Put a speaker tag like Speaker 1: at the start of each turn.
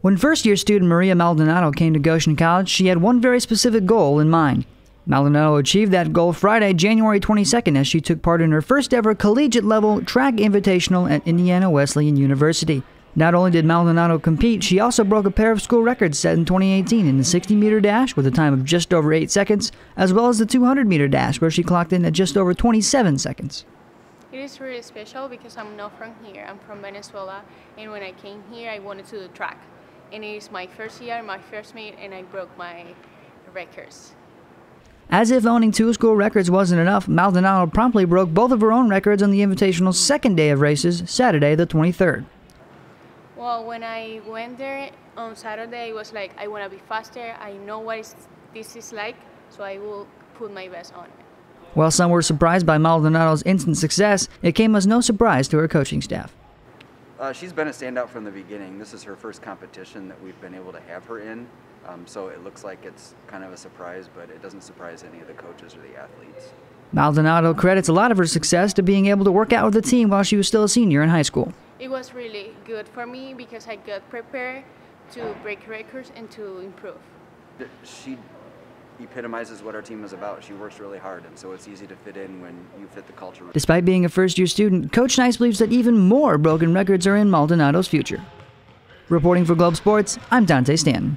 Speaker 1: When first year student Maria Maldonado came to Goshen College, she had one very specific goal in mind. Maldonado achieved that goal Friday, January 22nd, as she took part in her first ever collegiate level track invitational at Indiana Wesleyan University. Not only did Maldonado compete, she also broke a pair of school records set in 2018 in the 60 meter dash with a time of just over 8 seconds, as well as the 200 meter dash where she clocked in at just over 27 seconds.
Speaker 2: It is really special because I'm not from here. I'm from Venezuela, and when I came here, I wanted to do track and it is my first year, my first meet, and I broke my records.
Speaker 1: As if owning two school records wasn't enough, Maldonado promptly broke both of her own records on the Invitational's second day of races, Saturday the 23rd.
Speaker 2: Well, when I went there on Saturday, it was like, I want to be faster. I know what this is like, so I will put my best on it.
Speaker 1: While some were surprised by Maldonado's instant success, it came as no surprise to her coaching staff.
Speaker 3: Uh, she's been a standout from the beginning. This is her first competition that we've been able to have her in, um, so it looks like it's kind of a surprise, but it doesn't surprise any of the coaches or the athletes.
Speaker 1: Maldonado credits a lot of her success to being able to work out with the team while she was still a senior in high school.
Speaker 2: It was really good for me because I got prepared to break records and to improve.
Speaker 3: She epitomizes what our team is about. She works really hard, and so it's easy to fit in when you fit the culture.
Speaker 1: Despite being a first year student, Coach Nyce believes that even more broken records are in Maldonado's future. Reporting for Globe Sports, I'm Dante Stanton.